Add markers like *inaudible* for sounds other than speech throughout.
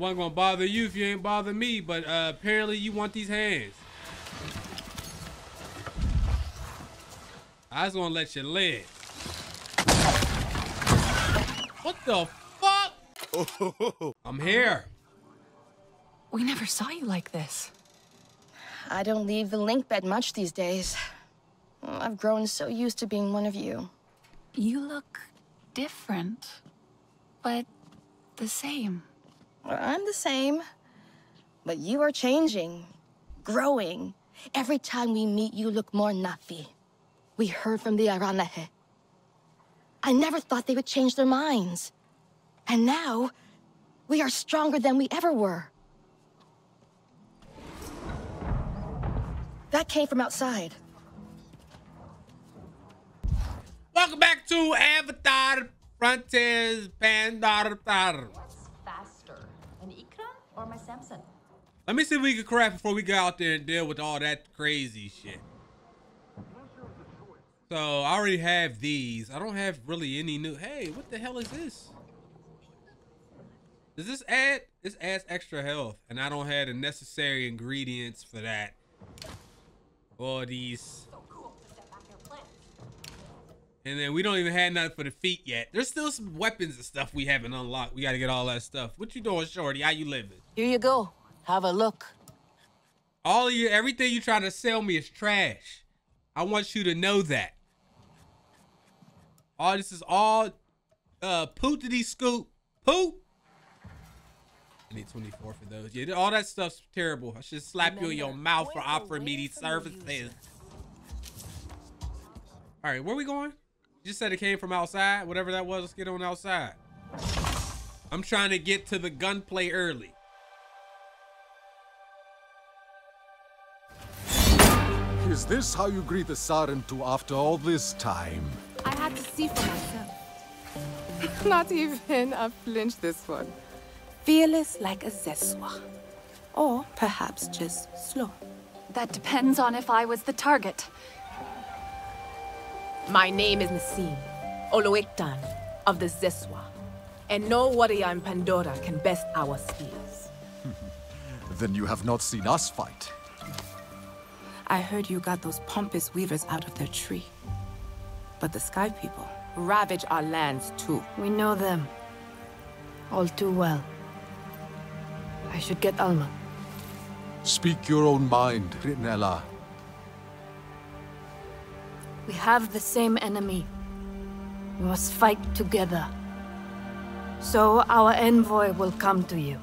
wasn't gonna bother you if you ain't bother me, but uh, apparently you want these hands. I was gonna let you live. What the fuck? *laughs* I'm here. We never saw you like this. I don't leave the link bed much these days. I've grown so used to being one of you. You look different, but the same. I'm the same. But you are changing, growing. Every time we meet, you look more Na'vi. We heard from the Aranahe. I never thought they would change their minds. And now, we are stronger than we ever were. That came from outside. Welcome back to Avatar Frontiers Pandora. What's faster, an Ikran or my Samson? Let me see if we can craft before we go out there and deal with all that crazy shit. So I already have these. I don't have really any new. Hey, what the hell is this? Does this add? This adds extra health, and I don't have the necessary ingredients for that. All these. And then we don't even have nothing for the feet yet. There's still some weapons and stuff we haven't unlocked. We got to get all that stuff. What you doing, Shorty? How you living? Here you go. Have a look. All of you, everything you trying to sell me is trash. I want you to know that. All this is all uh pootity scoop. Poop. I need 24 for those. Yeah, all that stuff's terrible. I should slap you in your mouth for offering me these services. All right, where we going? You just said it came from outside. Whatever that was, let's get on outside. I'm trying to get to the gunplay early. Is this how you greet the Sarentu after all this time? I had to see for myself. *laughs* Not even a flinch this one. Fearless like a Zeswa. Or perhaps just slow. That depends on if I was the target. My name is Nassim, Olo'eyktan of the Zeswa. And no warrior in Pandora can best our spears. *laughs* Then you have not seen us fight. I heard you got those pompous weavers out of their tree. But the Sky People ravage our lands too. We know them. All too well. I should get Alma. Speak your own mind, Ritnella. We have the same enemy. We must fight together. So our envoy will come to you.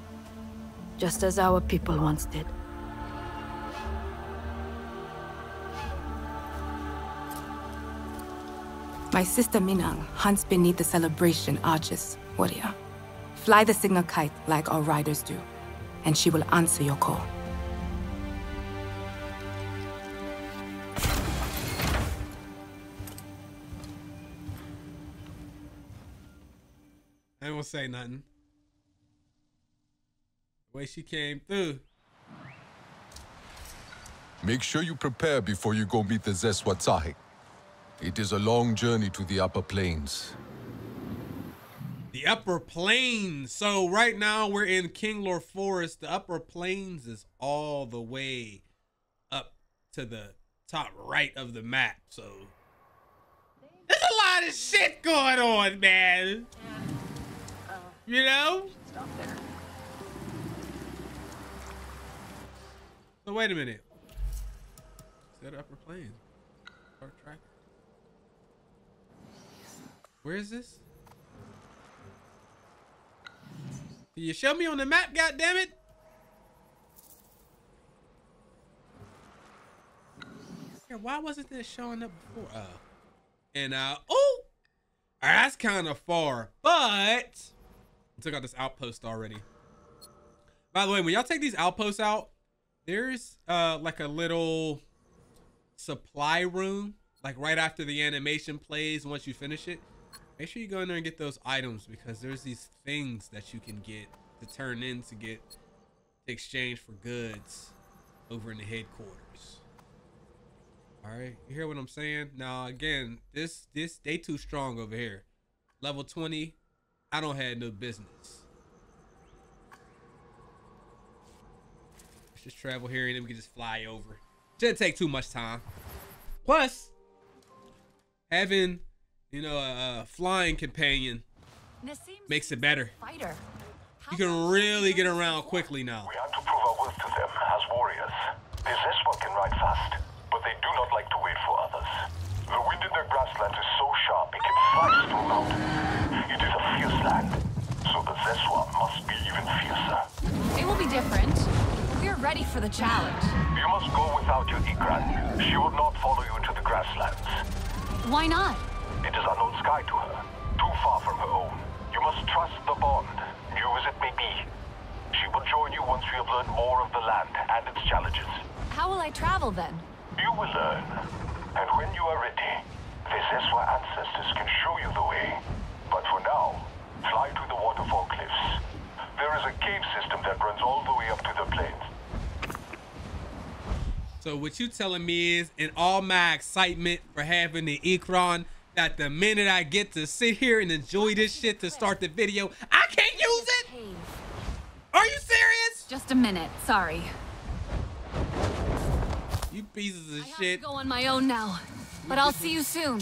Just as our people once did. My sister Minang hunts beneath the celebration arches, warrior. Fly the signal kite like our riders do, and she will answer your call. I won't say nothing. The way she came through. Make sure you prepare before you go meet the Zeswatsahi. It is a long journey to the upper plains. The upper plains. So right now we're in Kinglor Forest. The upper plains is all the way up to the top right of the map. So there's a lot of shit going on, man. You know? Stop there. So wait a minute. Is that upper plane? Start track. Where is this? Can you show me on the map, God damn it! Why wasn't this showing up before? Uh, and uh, oh, that's kind of far, but took out this outpost already. By the way, when y'all take these outposts out, there's uh like a little supply room, like right after the animation plays. Once you finish it, make sure you go in there and get those items because there's these things that you can get to turn in to get to exchange for goods over in the headquarters. All right, you hear what I'm saying? Now again, this this they too strong over here. Level 20, I don't have no business. Let's just travel here and then we can just fly over. Shouldn't take too much time. Plus, having you know a, a flying companion makes it better. fighter. You can really get around quickly now. We had to prove our worth to them as warriors. The Zeswa can ride fast, but they do not like to wait for others. The wind in their grasslands is so sharp it can slice through mountains. It is a fierce land, so the Zeswa must be even fiercer. It will be different. We're ready for the challenge. You must go without your Ikran. She would not follow you into the grasslands. Why not? It is unknown sky to her, too far from her own. You must trust the bond, new as it may be. She will join you once we have learned more of the land and its challenges. How will I travel then? You will learn. And when you are ready, the Zeswa ancestors can show you the way. But for now, fly to the waterfall cliffs. There is a cave system that runs all the way up to the plains. So what you telling me is, in all my excitement for having the Ikran, that the minute I get to sit here and enjoy this shit to start the video, I can't use it? Are you serious? Just a minute. Sorry. You pieces of I have shit. to go on my own now. But I'll see you soon.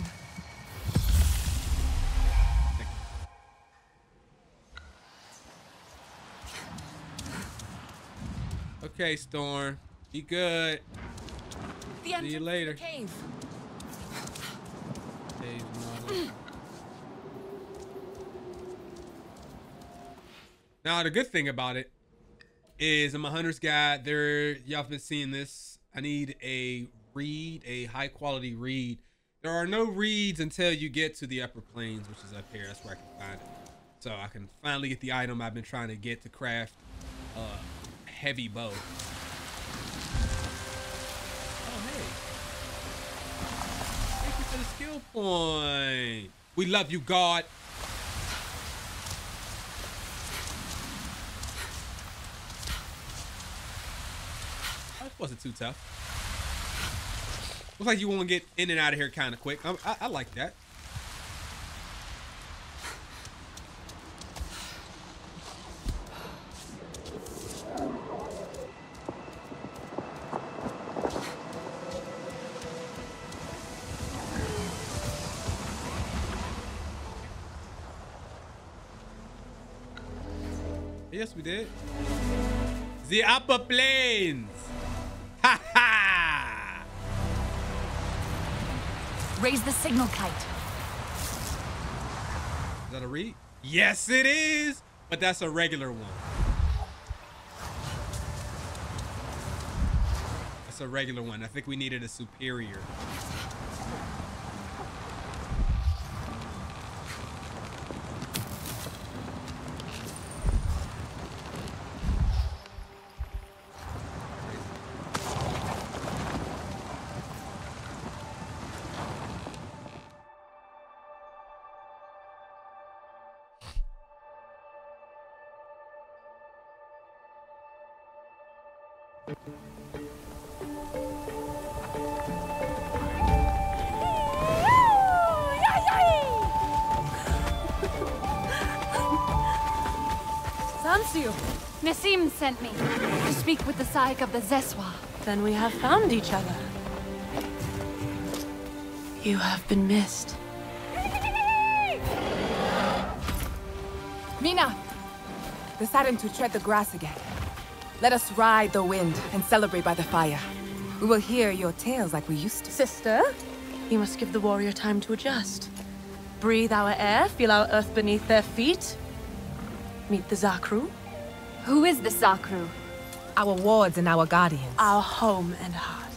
Okay, Storm. Be good. The entrance you later. cave. Now the good thing about it is I'm a hunter's guide. There y'all have been seeing this. I need a reed, a high quality reed. There are no reeds until you get to the upper plains, which is up here. That's where I can find it. So I can finally get the item I've been trying to get to craft uh, a heavy bow. Oh hey. Thank you for the skill point. We love you, God. Wasn't too tough. Looks like you want to get in and out of here kind of quick. I, I, I like that. Yes, we did. The upper signal kite. Is that a reed? Yes, it is. But that's a regular one. That's a regular one. I think we needed a superior. Sansu, Nassim sent me to speak with the Saik of the Zeswa. then we have found each other. You have been missed. Mina! Deciding to tread the grass again. Let us ride the wind and celebrate by the fire. We will hear your tales like we used to. Sister, you must give the warrior time to adjust. Breathe our air, feel our earth beneath their feet. Meet the Zakru, Who is the Zakru? Our wards and our guardians. our home and heart.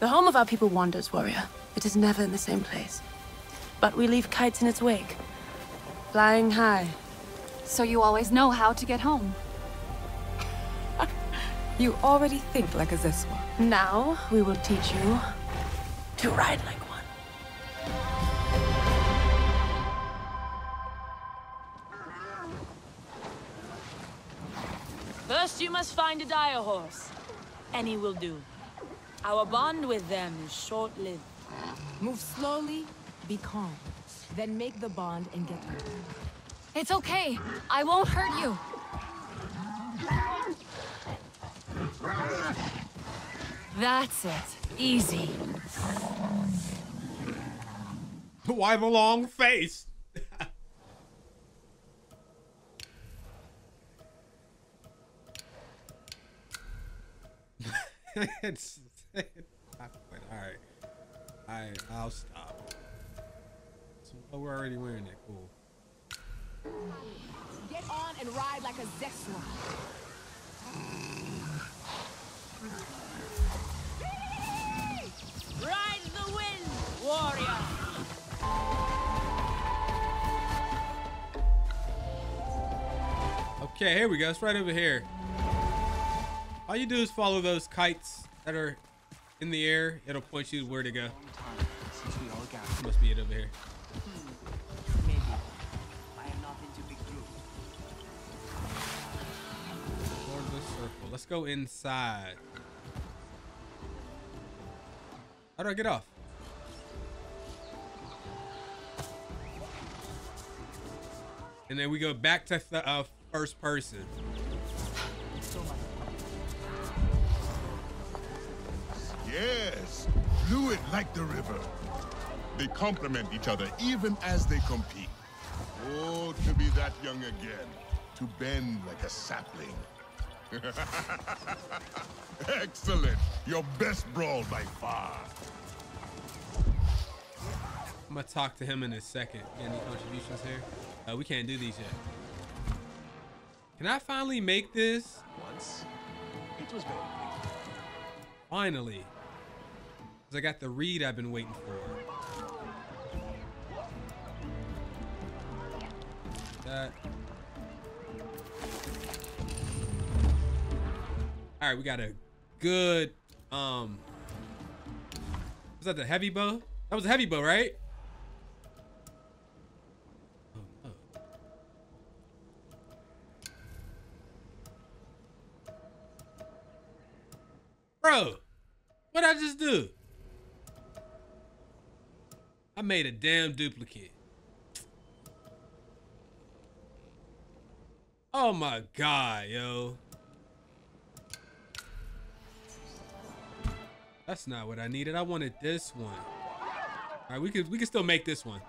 The home of our people wanders, warrior. It is never in the same place. But we leave kites in its wake, flying high. So you always know how to get home. *laughs* You already think like a Zeswa. Now we will teach you to ride like First, you must find a dire horse. Any will do. Our bond with them is short-lived. Move slowly, be calm. Then make the bond and get moving. It's okay. I won't hurt you. That's it. Easy. Why the long face? *laughs* it's *laughs* all right. All right, I'll stop. So, oh, we're already wearing it. Cool. Get on and ride like a Zeswa. Ride the wind, warrior! Okay, here we go. It's right over here. All you do is follow those kites that are in the air. It'll point you where to go. Must be it over here. Let's go inside. How do I get off? And then we go back to the uh, first person. Yes, fluid like the river. They complement each other even as they compete. Oh, to be that young again. To bend like a sapling. *laughs* Excellent. Your best brawl by far. I'm gonna talk to him in a second. Any contributions here? Uh, we can't do these yet. Can I finally make this? Once, it was very big. Finally. Cause I got the reed I've been waiting for. That. All right, we got a good. Um. Was that the heavy bow? That was a heavy bow, right? Bro, what I just do? Made a damn duplicate. Oh my god, yo. That's not what I needed. I wanted this one. All right, we could we could still make this one.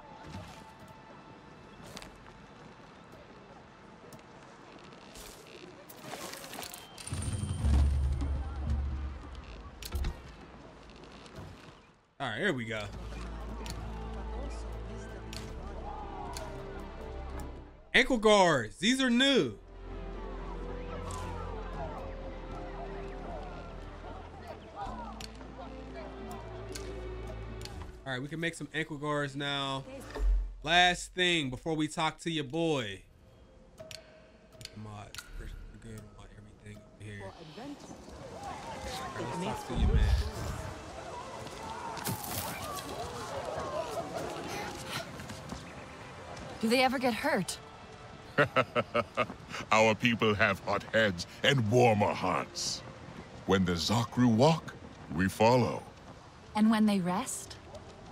All right, here we go. Ankle guards. These are new. All right, we can make some ankle guards now. Last thing before we talk to your boy. Mod, we're we're good on everything here. All right, let's talk to you, man. Do they ever get hurt? *laughs* Our people have hot heads and warmer hearts. When the Zakru walk, we follow. And when they rest?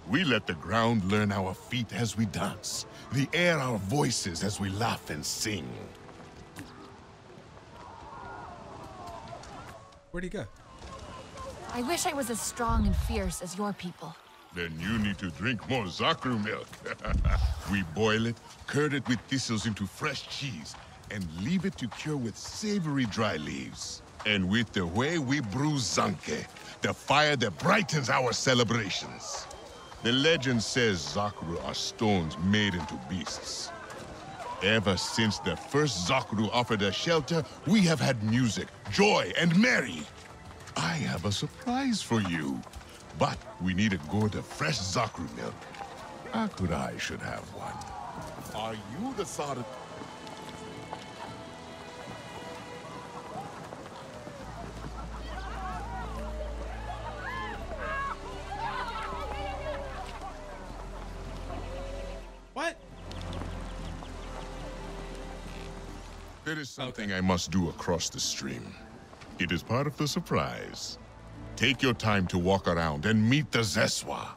We let the ground learn our feet as we dance, the air our voices as we laugh and sing. Where'd he go? I wish I was as strong and fierce as your people. Then you need to drink more Zakru milk. *laughs* we boil it, curd it with thistles into fresh cheese, and leave it to cure with savory dry leaves. And with the way we brew Zanke, the fire that brightens our celebrations. The legend says Zakru are stones made into beasts. Ever since the first Zakru offered us shelter, we have had music, joy, and merry. I have a surprise for you. But we need a gourd of fresh Zakru milk. Akurai should have one. Are you the sort of... What? There is something I must do across the stream. It is part of the surprise. Take your time to walk around and meet the Zeswa.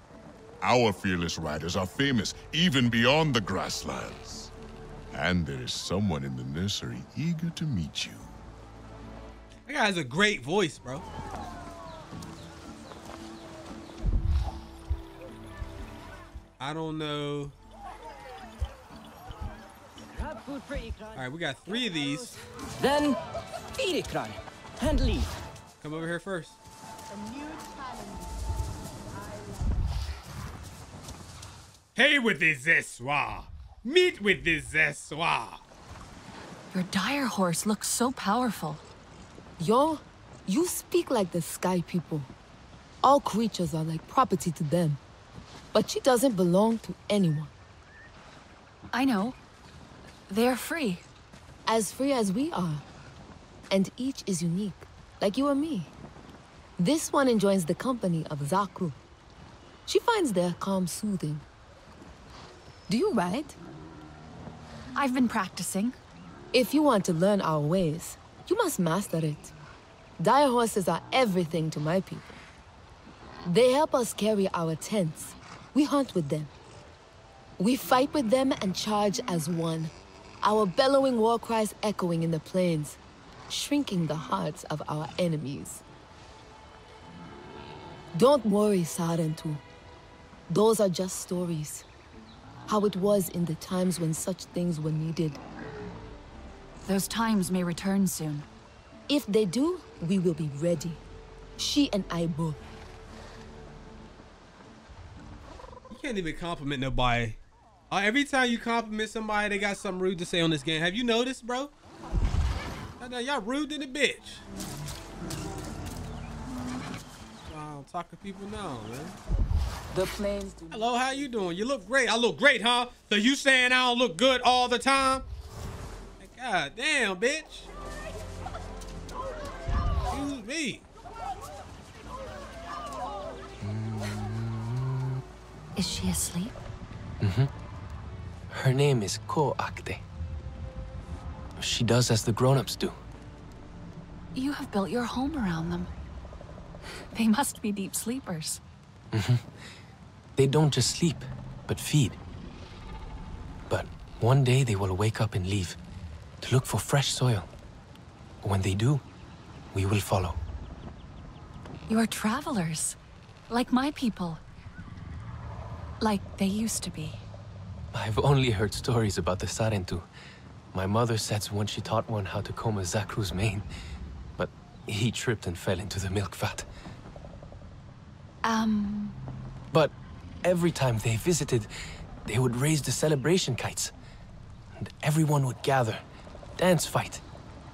Our fearless riders are famous even beyond the grasslands. And there is someone in the nursery eager to meet you. That guy has a great voice, bro. I don't know. Grab food for Ikran. All right, we got three of these. Then feed Ikran and leave. Come over here first. Hey with the Zeswa. Meet with the Zeswa. Your dire horse looks so powerful. Yo, you speak like the sky people. All creatures are like property to them. But she doesn't belong to anyone. I know. They're free. As free as we are. And each is unique, like you and me. This one enjoys the company of Zakru. She finds their calm soothing. Do you ride? I've been practicing. If you want to learn our ways, you must master it. Dire horses are everything to my people. They help us carry our tents. We hunt with them. We fight with them and charge as one. Our bellowing war cries echoing in the plains, shrinking the hearts of our enemies. Don't worry, Sarentu. Those are just stories. How it was in the times when such things were needed. Those times may return soon. If they do, we will be ready. She and I both. You can't even compliment nobody. Uh, every time you compliment somebody, they got something rude to say on this game. Have you noticed, bro? Y'all rude to the bitch. Wow, talking people now, man. The plains do Hello, how you doing? You look great. I look great, huh? So you saying I don't look good all the time? God damn, bitch. Excuse me. Is she asleep? Mm-hmm. Her name is Ko Akde. She does as the grown-ups do. You have built your home around them. They must be deep sleepers. Mhm. They don't just sleep, but feed. But one day they will wake up and leave to look for fresh soil. When they do, we will follow. You are travelers, like my people. Like they used to be. I've only heard stories about the Sarentu. My mother said once she taught one how to comb a Zakru's mane, but he tripped and fell into the milk vat. Um, But every time they visited, they would raise the celebration kites. And everyone would gather, dance fight,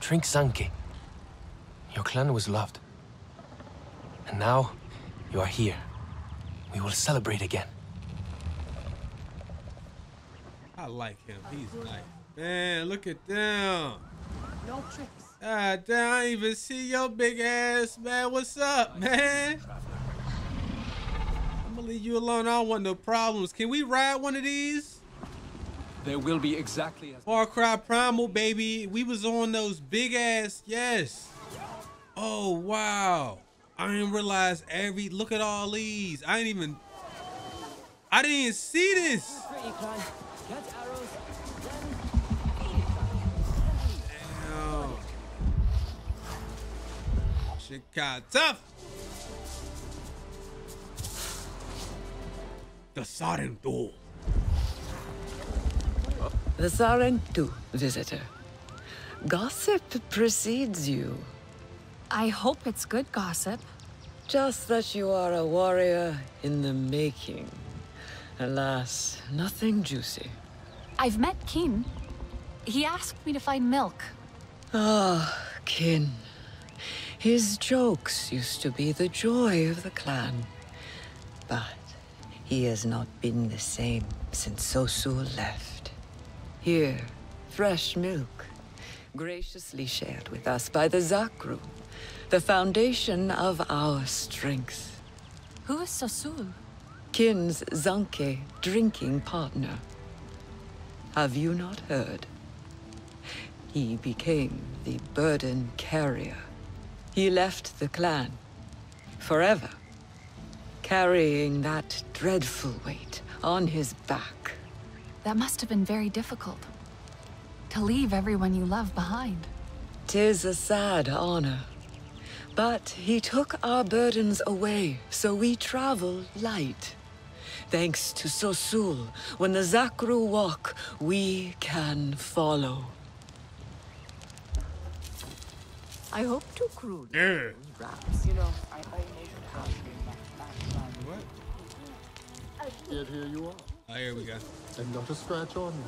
drink zanke. Your clan was loved. And now, you are here. We will celebrate again. I like him. He's nice. Man, look at them. No tricks. God damn, I didn't even see your big ass, man. What's up, man? Leave you alone. I don't want no problems. Can we ride one of these? There will be exactly as Far Cry Primal, baby. We was on those big ass, yes. Oh, wow. I didn't realize every, look at all these. I didn't even, I didn't even see this. For Ikran. Get arrows. Damn. Shit got tough. The Sarentu. The Sarentu visitor. Gossip precedes you. I hope it's good gossip. Just that you are a warrior in the making. Alas, nothing juicy. I've met Kin. He asked me to find milk. Ah, Kin. His jokes used to be the joy of the clan. But he has not been the same since Sosul left. Here, fresh milk, graciously shared with us by the Zakru, the foundation of our strength. Who is Sosul? Kin's Zanke drinking partner. Have you not heard? He became the burden carrier. He left the clan. Forever. Carrying that dreadful weight on his back. That must have been very difficult. To leave everyone you love behind. Tis a sad honor, But he took our burdens away, so we travel light. Thanks to Sosul, when the Zakru walk, we can follow. I hope to cruise Yeah. rats. You know, I almost Yet here you are. Oh, here we go. And not a scratch on you.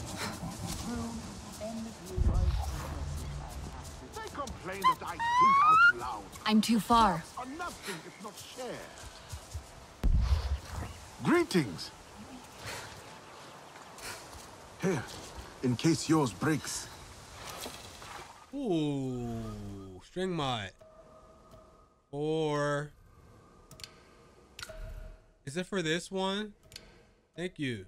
They complain that I think out loud. I'm too far. Nothing if not shared. Greetings. Here, in case yours breaks. Ooh, string mod. Or is it for this one? Thank you.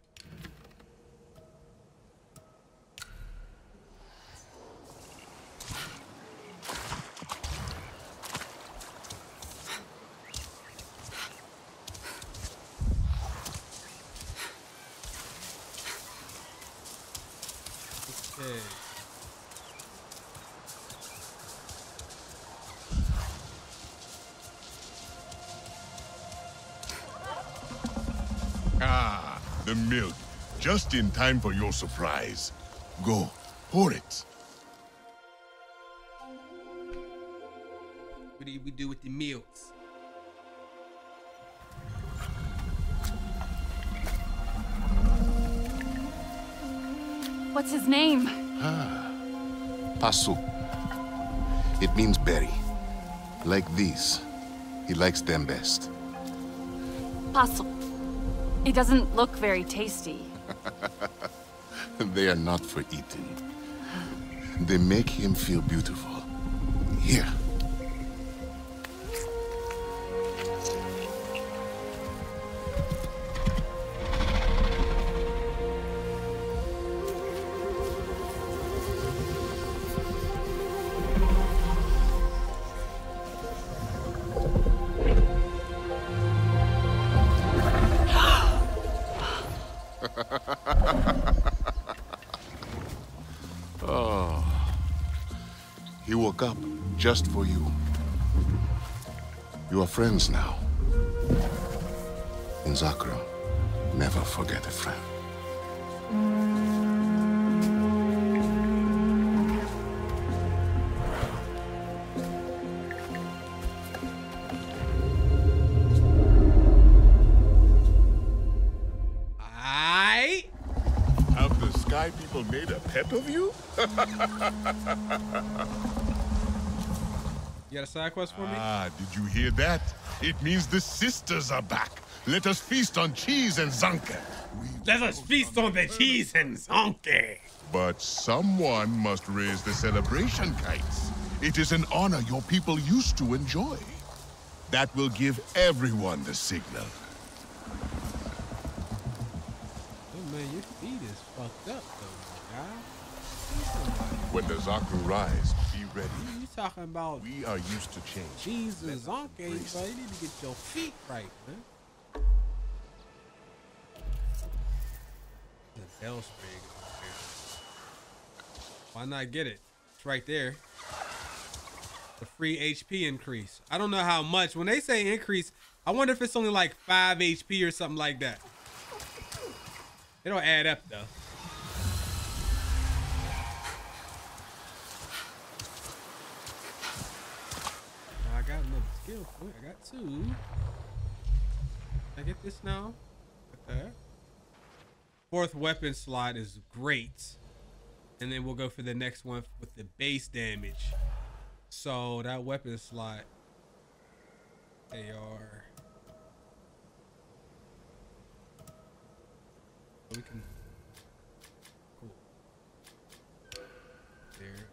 Okay. The milk. Just in time for your surprise. Go, pour it. What do we do with the milks? What's his name? Ah, Pasu. It means berry. Like these. He likes them best. Puzzle. It doesn't look very tasty. *laughs* they are not for eating. They make him feel beautiful. Here. Just for you. You are friends now. In Zakra, never forget a friend. I Have the Sky People made a pet of you? *laughs* You got a side quest for me? Ah, did you hear that? It means the sisters are back. Let us feast on cheese and zanke. Let us feast on the cheese and zonke. But someone must raise the celebration kites. It is an honor your people used to enjoy. That will give everyone the signal. Oh man, your feet is fucked up though, my guy. When the Zakru rise, be ready. You talking about We are used to change. cheese and zonke, bro? You need to get your feet right, man. The bell sprig. over there. Why not get it? It's right there. The free HP increase. I don't know how much. When they say increase, I wonder if it's only like 5 HP or something like that. It don't add up though. I got another skill two. I get this now? Okay. Fourth weapon slot is great. And then we'll go for the next one with the base damage. So that weapon slot, are. We can. Cool. There.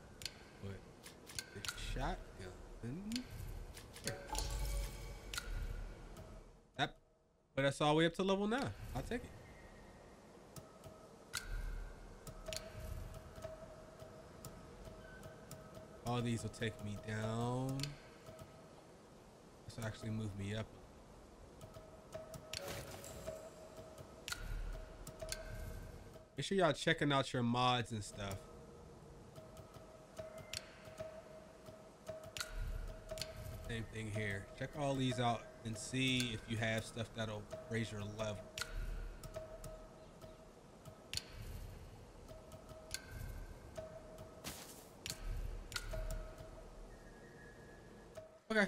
Put the shotgun. But that's all the way up to level nine. I'll take it. All these will take me down. This actually move me up. Make sure y'all checking out your mods and stuff. Same thing here. Check all these out and see if you have stuff that'll raise your level. Okay.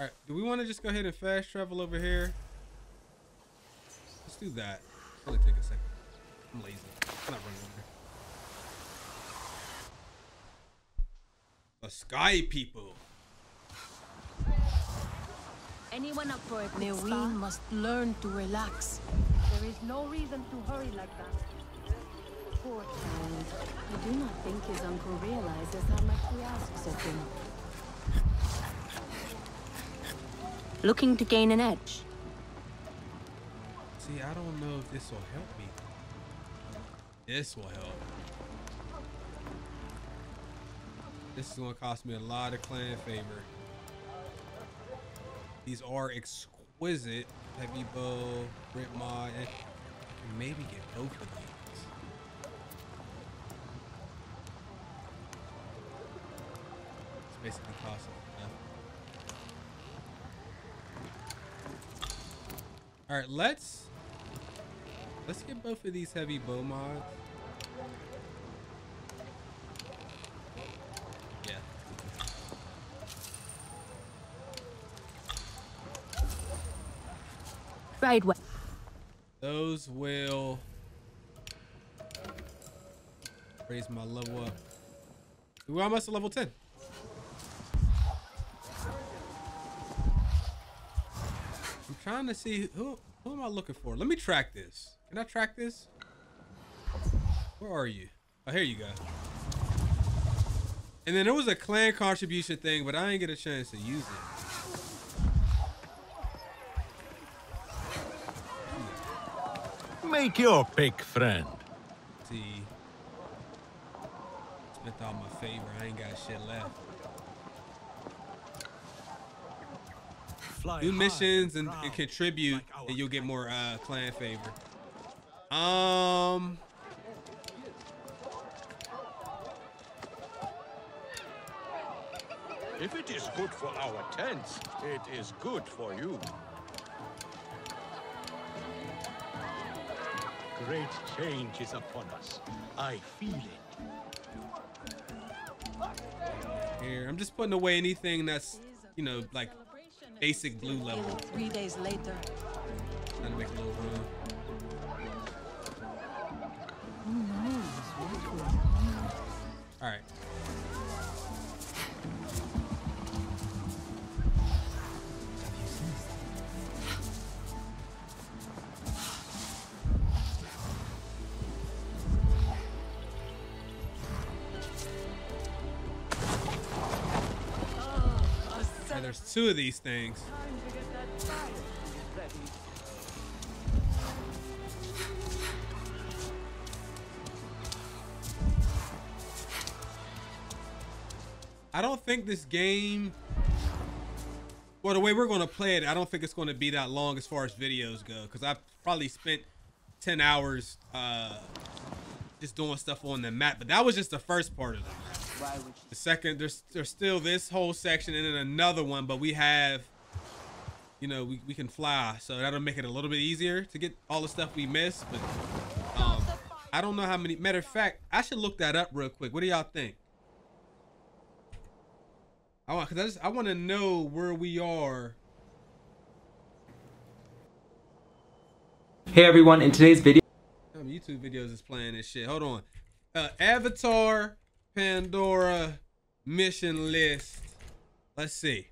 All right. Do we want to just go ahead and fast travel over here? Let's do that. Only take a second. I'm lazy. I'm not running over. here. The sky people. Anyone up for a quick Meween must learn to relax. There is no reason to hurry like that. Poor child. I do not think his uncle realizes how much he asks of him. Looking to gain an edge. See, I don't know if this will help me. This will help. This is gonna cost me a lot of clan favor. These are exquisite. Heavy bow, Brit mod, and maybe get both of these. Basically enough. All right, let's let's get both of these heavy bow mods. Yeah. Those will raise my level up. We're almost at level 10. I'm trying to see who who am I looking for? Let me track this. Can I track this? Where are you? Oh, here you go. And then there was a clan contribution thing, but I didn't get a chance to use it. Make your pick, friend. see. Spent all my favor. I ain't got shit left. Fly Do missions and and, and proud, contribute, and you'll get more uh, clan favor. Um. If it is good for our tents, it is good for you. Great change is upon us. I feel it. Here, I'm just putting away anything that's, you know, like basic blue level. Three days later. Trying to make a little room. There's two of these things. I don't think this game, well, the way we're going to play it, I don't think it's going to be that long as far as videos go. Because I've probably spent 10 hours uh, just doing stuff on the map. But that was just the first part of it. The second, there's there's still this whole section and then another one, but we have, you know, we, we can fly. So that'll make it a little bit easier to get all the stuff we missed. But um, I don't know how many. Matter of fact, I should look that up real quick. What do y'all think? I want, cause I just I want to know where we are. Hey everyone, in today's video, How many YouTube videos is playing this shit? Hold on. Uh, Avatar, Pandora, mission list. Let's see.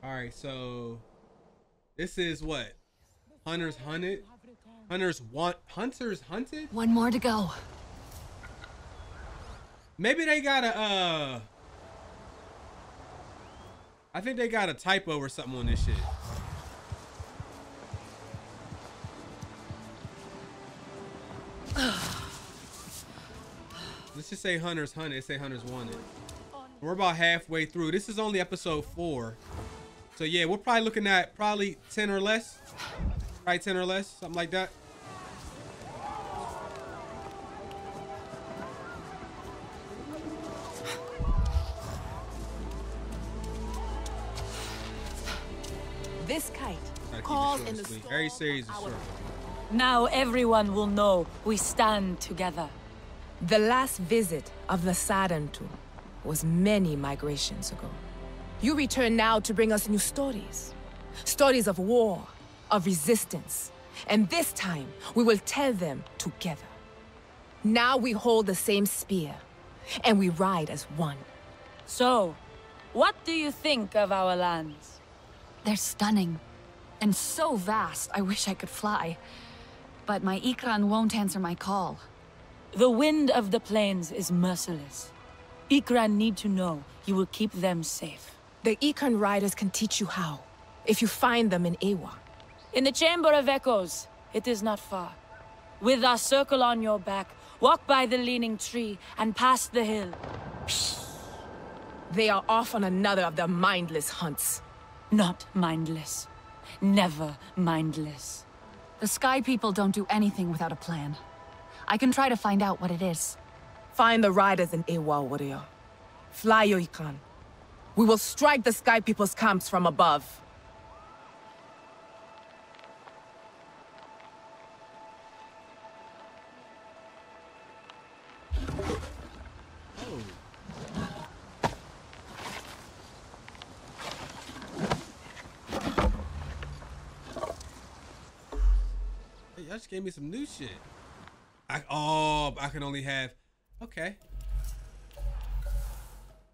All right, so this is what? Hunters hunted. Hunters want hunters hunted. One more to go. Maybe they got a uh I think they got a typo or something on this shit. let's just say hunters hunted. Say hunters wanted. We're about halfway through. This is only episode four. So yeah, we're probably looking at probably 10 or less. right? 10 or less, something like that. This kite calls in the Very serious. Now everyone will know we stand together. The last visit of the Sarentu was many migrations ago. You return now to bring us new stories. Stories of war, of resistance. And this time, we will tell them together. Now we hold the same spear, and we ride as one. So, what do you think of our lands? They're stunning. And so vast, I wish I could fly. But my Ikran won't answer my call. The wind of the plains is merciless. Ikran need to know you will keep them safe. The Ikran riders can teach you how, if you find them in Ewa. In the Chamber of Echoes, it is not far. With our circle on your back, walk by the leaning tree and past the hill. They are off on another of their mindless hunts. Not mindless. Never mindless. The Sky People don't do anything without a plan. I can try to find out what it is. Find the riders in Ewa, warrior. Fly your Ikran. We will strike the Sky People's camps from above. Hey, y'all just gave me some new shit. I oh, I can only have. Okay.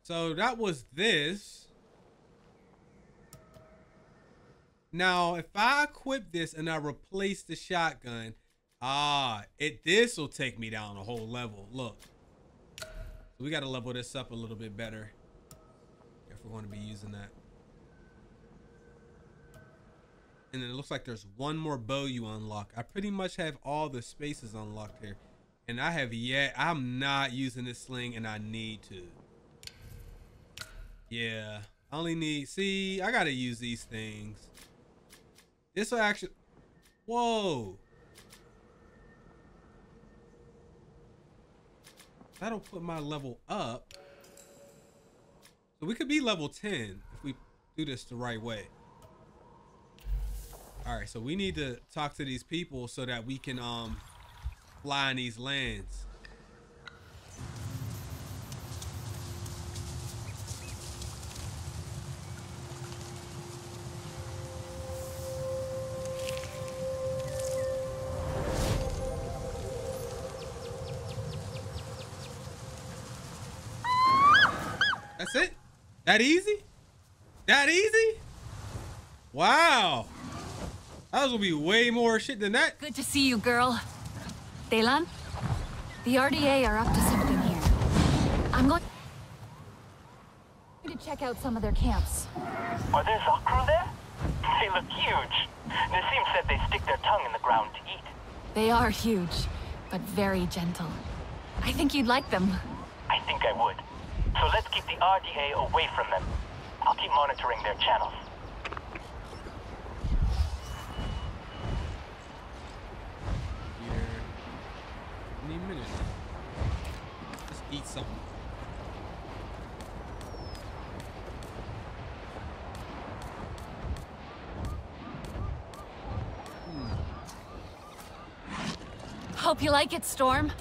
So that was this. Now, if I equip this and I replace the shotgun, ah, it this will take me down a whole level. Look. We got to level this up a little bit better if we're to be using that. And it looks like there's one more bow you unlock. I pretty much have all the spaces unlocked here. And I have yet, I'm not using this sling and I need to. Yeah, I only need, see, I gotta use these things. This will actually, whoa. That'll put my level up. So we could be level 10 if we do this the right way. All right, so we need to talk to these people so that we can um fly in these lands. That's it? That easy? That easy? Wow. That was gonna be way more shit than that. Good to see you, girl. Delan? The RDA are up to something here. I'm going to check out some of their camps. Are there Zakru there? They look huge. Nassim said they stick their tongue in the ground to eat. They are huge, but very gentle. I think you'd like them. I think I would. So let's keep the RDA away from them. I'll keep monitoring their channels. Any minute. Let's eat something. Hope you like it, Storm.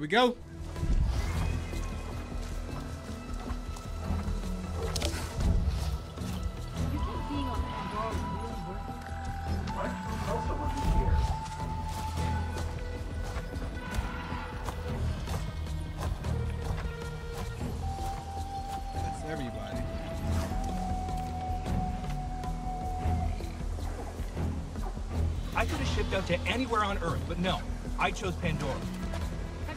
We go. I could have shipped out to anywhere on Earth, but no, I chose Pandora.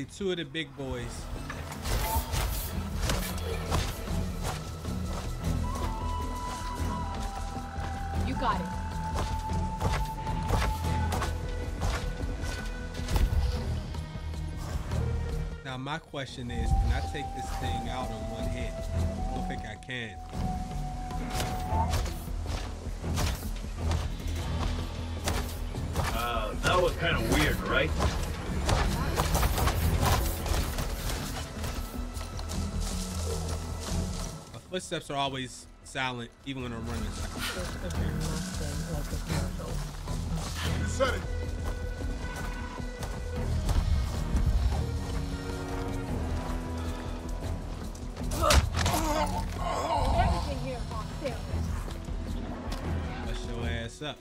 only two of the big boys. You got it. Now my question is, can I take this thing out on one hit? I don't think I can. Uh, that was kind of weird, right? Footsteps are always silent, even when I'm running. You said it. Everything here is on sale. Bust your ass up.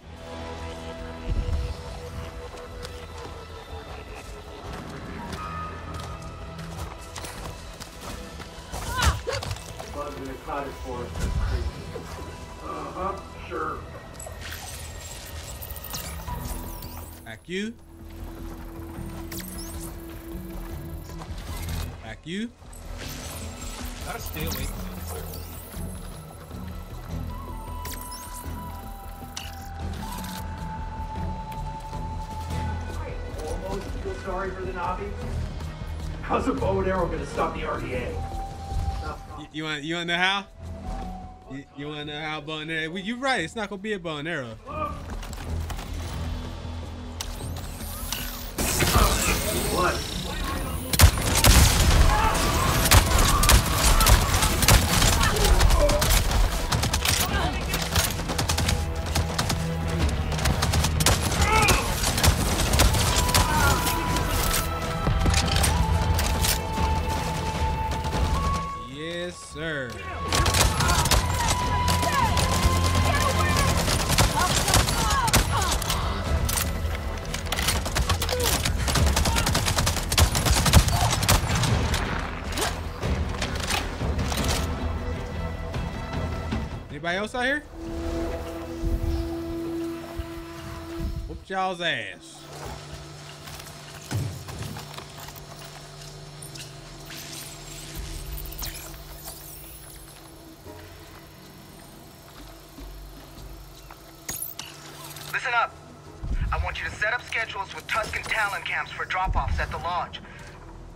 Bugs in the cottage forest is creepy. Uh-huh, sure. Back you. Back you. Gotta stay away from it. Almost feel sorry for the Na'vi. How's a bow and arrow gonna stop the RDA? You, want you want to know how? You, you want to know how arrow? Well, you're right. It's not gonna be a bow y'all's ass. Listen up. I want you to set up schedules with Tuscan Talon camps for drop-offs at the lodge.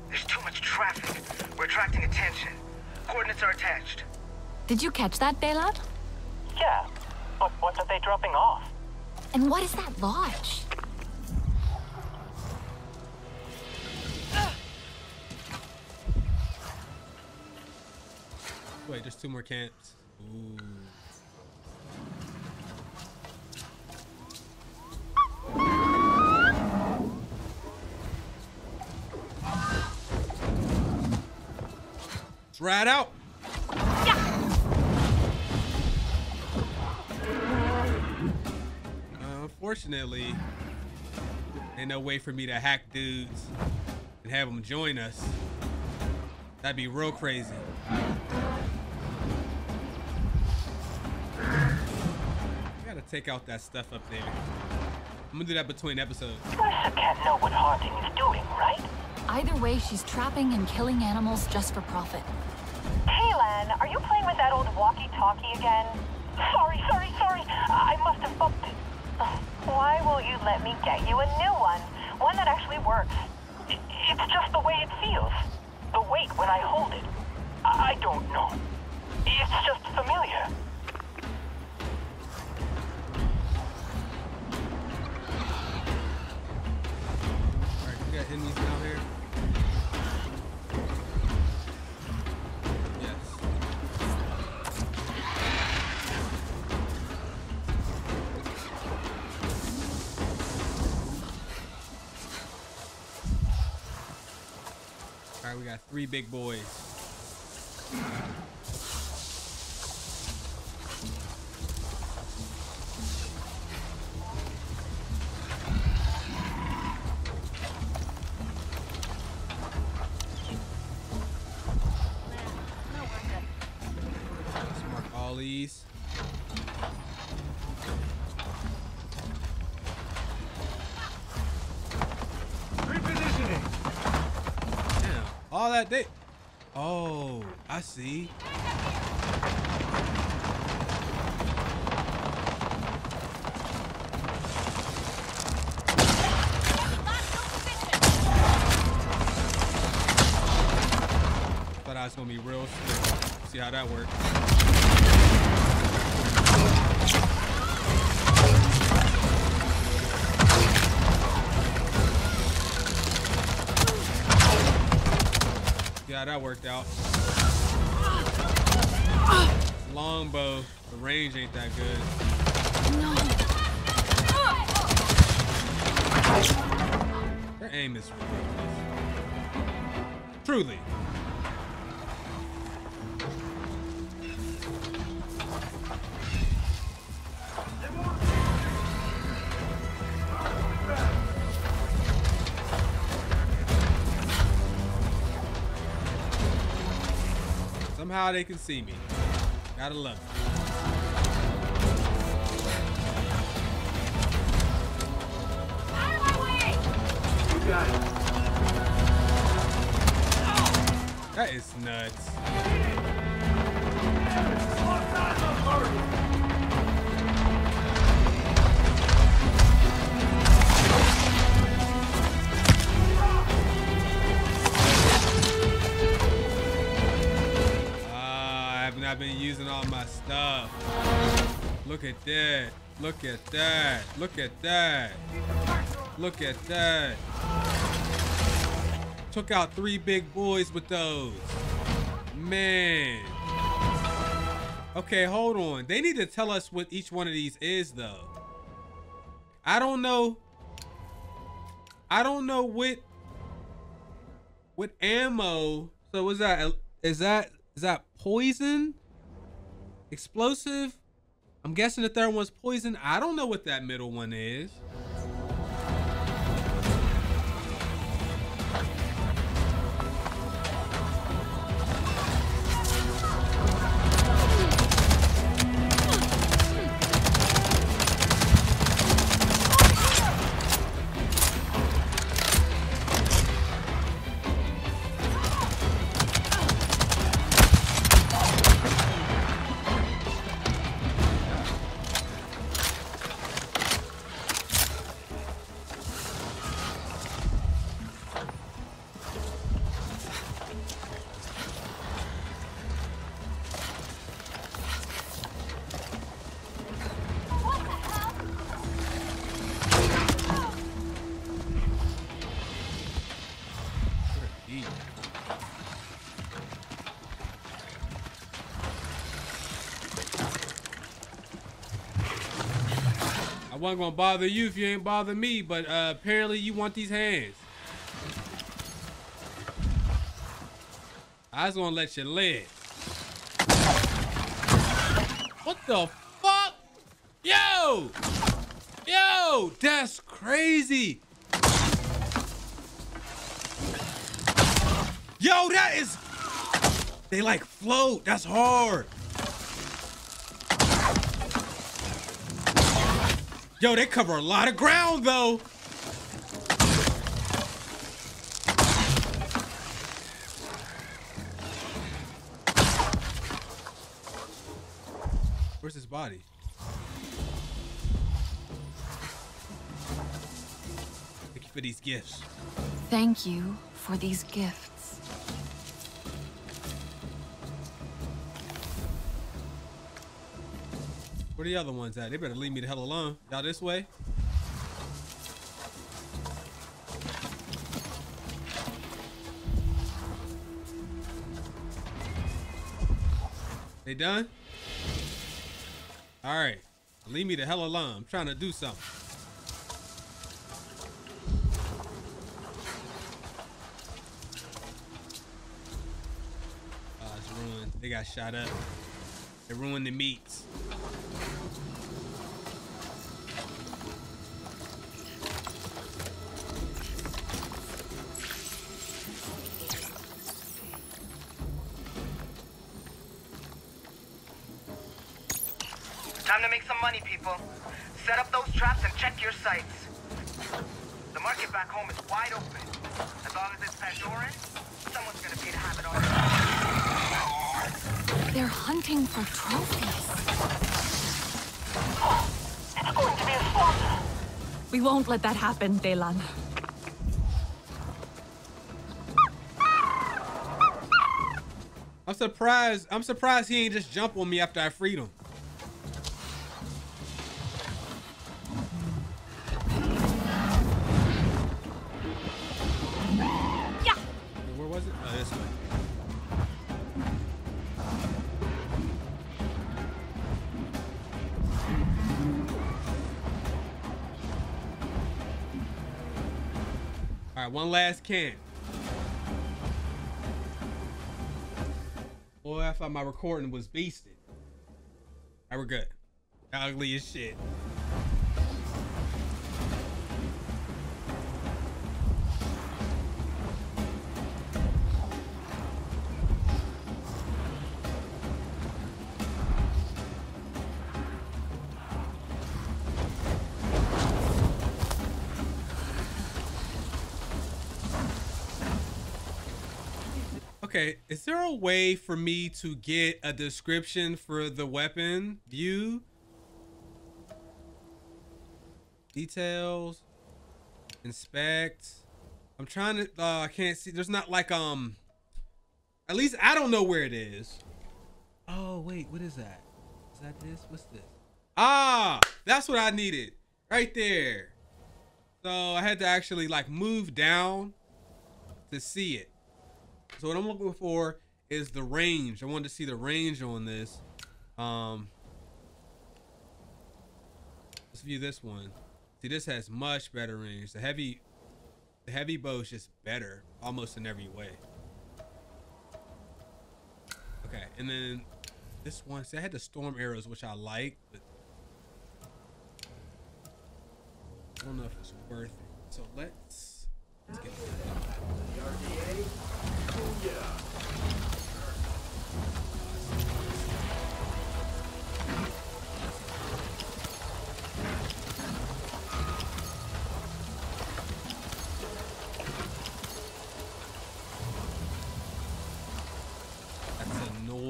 There's too much traffic. We're attracting attention. Coordinates are attached. Did you catch that, Belad? Yeah, but what are they dropping off? And what is that lodge? Wait, there's two more camps. Ooh. Let's out. Unfortunately, ain't no way for me to hack dudes and have them join us. That'd be real crazy. Gotta take out that stuff up there. I'm gonna do that between episodes. Ursa can't know what Harding is doing, right? Either way, she's trapping and killing animals just for profit. Hey, Lan, are you playing with that old walkie-talkie again? Sorry, sorry, sorry. I must have bumped it. Why won't you let me get you a new one? One that actually works. It's just the way it feels. The weight when I hold it. I I don't know. It's just got three big boys. That worked out. Longbow, the range ain't that good. Their aim is ridiculous. Truly. Somehow they can see me. Gotta love it. That is nuts. I have been using all my stuff. Look at that. Look at that. Look at that. Look at that. Took out three big boys with those. Man. Okay, hold on. They need to tell us what each one of these is, though. I don't know. I don't know what what ammo. So was that is that is that poison? Explosive? I'm guessing the third one's poison. I don't know what that middle one is. Wasn't gonna bother you if you ain't bother me, but uh, apparently you want these hands. I was gonna let you live. What the fuck? Yo! Yo! That's crazy! Yo, that is... They like float. That's hard. Yo, they cover a lot of ground, though. Where's his body? Thank you for these gifts. Thank you for these gifts. Where the other ones at? They better leave me the hell alone. Y'all this way? They done? All right. Leave me the hell alone. I'm trying to do something. Oh, it's ruined. They got shot up. They ruined the meats. Time to make some money, people. Set up those traps and check your sights. The market back home is wide open. As long as it's Pandoran, someone's gonna pay to have it on They're hunting for trophies. It's going to be a slaughter. We won't let that happen, Delan. I'm surprised. I'm surprised he ain't just jump on me after I freed him. One last can. Boy, I thought my recording was beasted. Right, we're good. Ugly as shit. Is there a way for me to get a description for the weapon view? Details. Inspect. I'm trying to uh I can't see there's not like um at least I don't know where it is. Oh wait, what is that? Is that this? What's this? Ah, that's what I needed. Right there. So I had to actually like move down to see it. So what I'm looking for is the range. I wanted to see the range on this. Um, let's view this one. See, this has much better range. The heavy, the heavy bow is just better, almost in every way. Okay, and then this one. See, I had the storm arrows, which I like, but I don't know if it's worth it. So let's let's get. That's a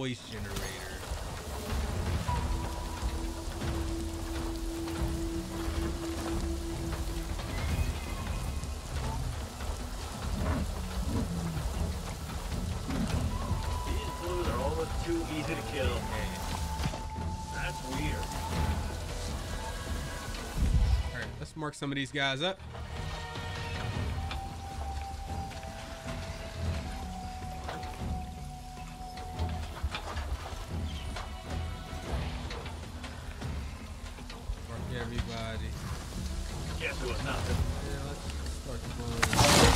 noise generator. Mark some of these guys up. Mark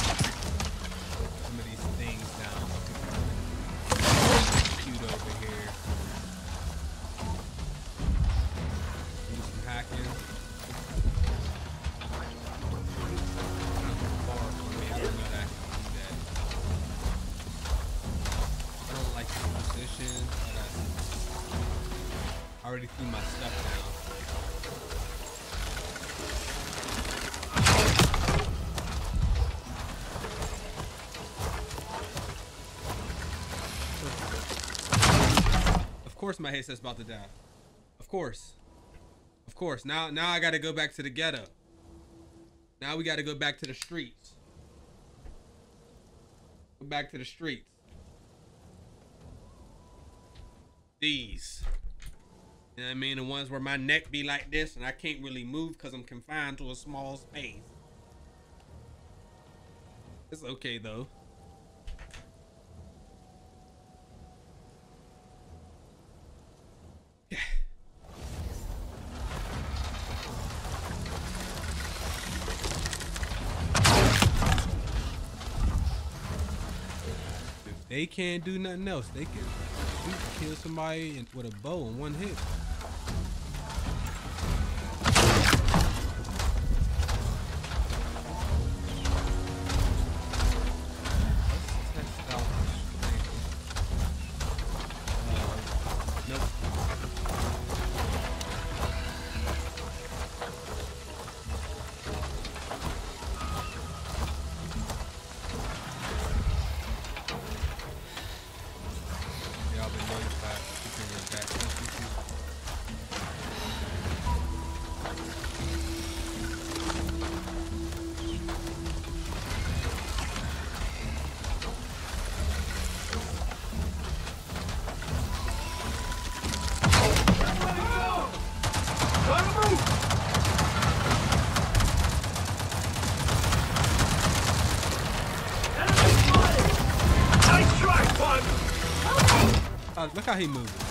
course my headset's about to die. Of course. Of course. Now now I gotta go back to the ghetto. Now we gotta go back to the streets. Go back to the streets. These. You know what I mean? The ones where my neck be like this and I can't really move because I'm confined to a small space. It's okay though. They can't do nothing else. They can kill somebody with a bow in one hit. Uh,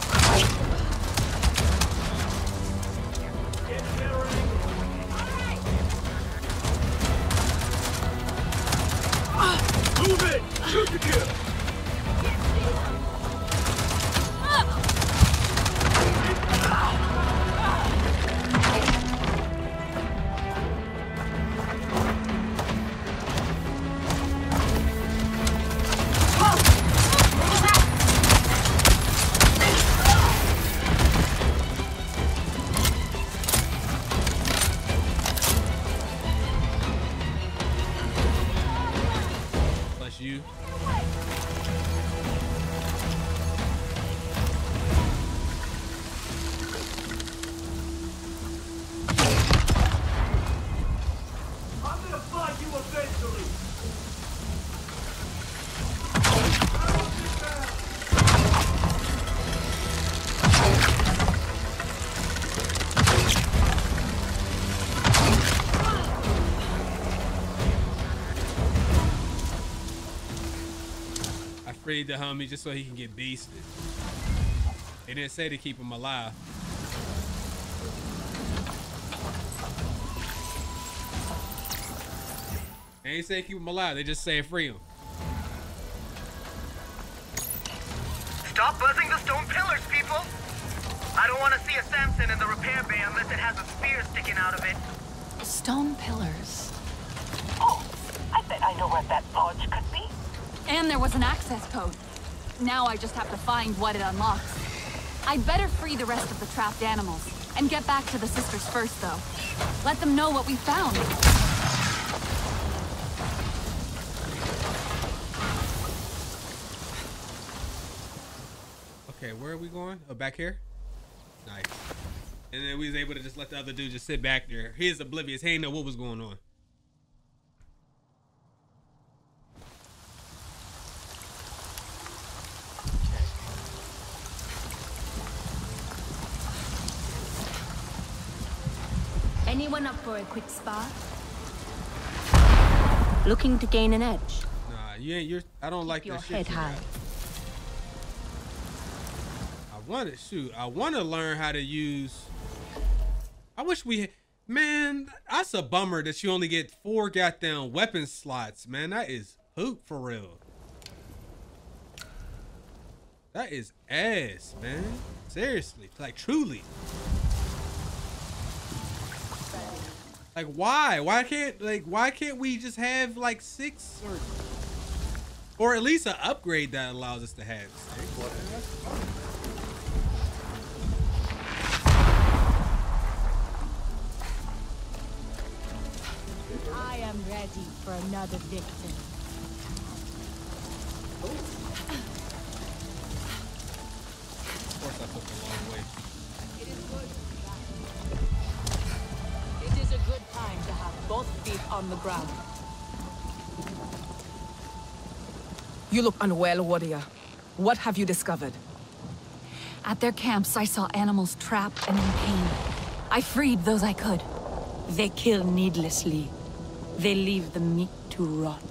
freed the homie just so he can get beasted. They didn't say to keep him alive. They ain't say keep him alive. They just say free him. Stop buzzing the stone pillars, people! I don't want to see a Samson in the repair bay unless it has a spear sticking out of it. Stone pillars. Oh, I bet I know where that lodge could be. And there was an access code. Now I just have to find what it unlocks. I'd better free the rest of the trapped animals. And get back to the sisters first, though. Let them know what we found. Okay, where are we going? Oh, back here? Nice. And then we was able to just let the other dude just sit back there. He is oblivious. He ain't know what was going on. Anyone up for a quick spa? Looking to gain an edge? Nah, you ain't. You're. I don't like your this shit. head you high. got. I want to shoot. I want to learn how to use. I wish we. Man, that's a bummer that you only get four goddamn weapon slots. Man, that is hoop for real. That is ass, man. Seriously, like truly. Like why? Why can't like why can't we just have like six or or at least an upgrade that allows us to have six? I am ready for another victim. Of course I took a long way. Both feet on the ground. You look unwell, warrior. What have you discovered? At their camps, I saw animals trapped and in pain. I freed those I could. They kill needlessly. They leave the meat to rot.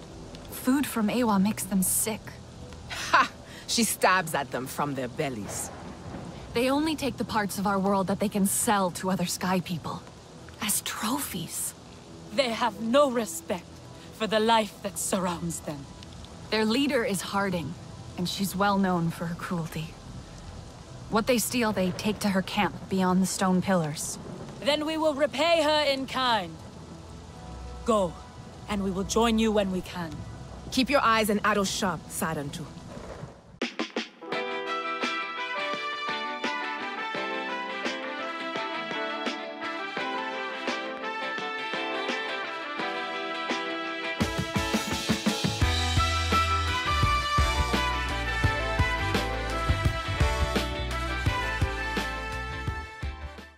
Food from Eywa makes them sick. Ha! She stabs at them from their bellies. They only take the parts of our world that they can sell to other sky people. As trophies. They have no respect for the life that surrounds them. Their leader is Harding. and she's well known for her cruelty. What they steal, they take to her camp beyond the stone pillars. Then we will repay her in kind. Go, and we will join you when we can. Keep your eyes and arrows sharp, Sarentu.